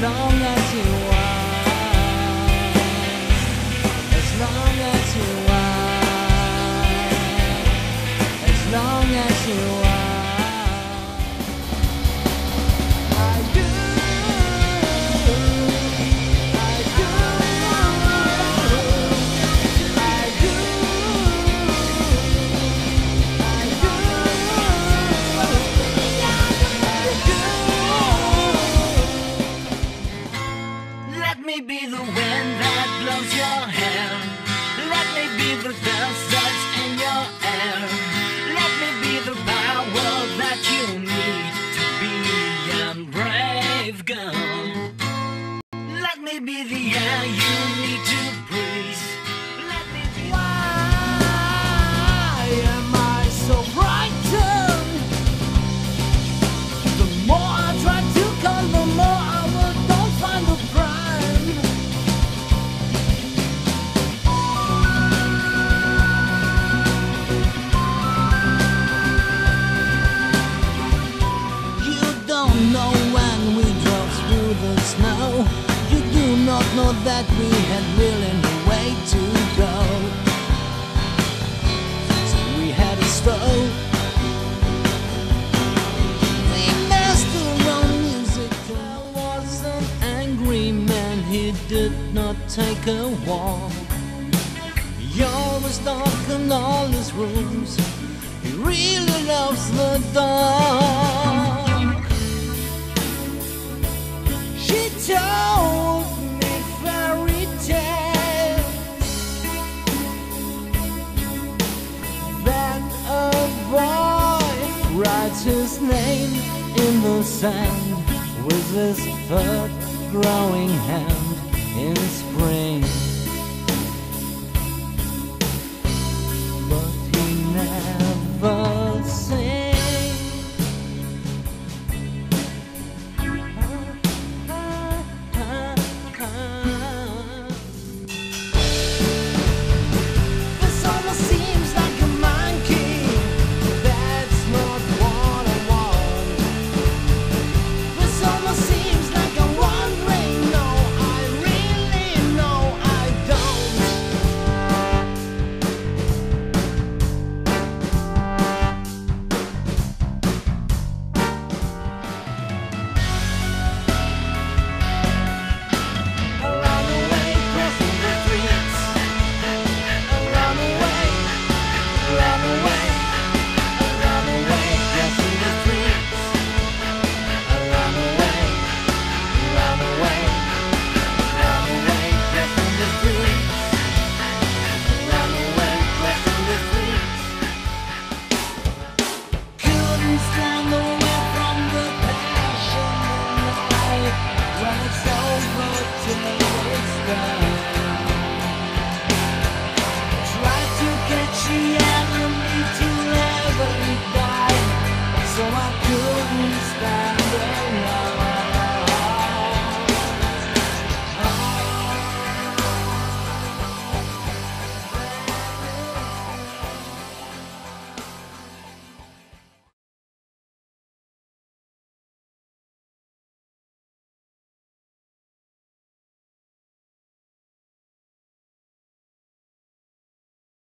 long as you want, as long as you want, as long as you want. Me be the wind that blows your hair. Let me be the dust that's in your air. Let me be the power that you need to be a brave girl. Let me be the air you need to breathe. That we had really no way to go. So we had a stroke. We mastered our music. I was an angry man. He did not take a walk. He always darkened all his rooms. He really loves the dark. His name in the sand with his third growing hand in spring.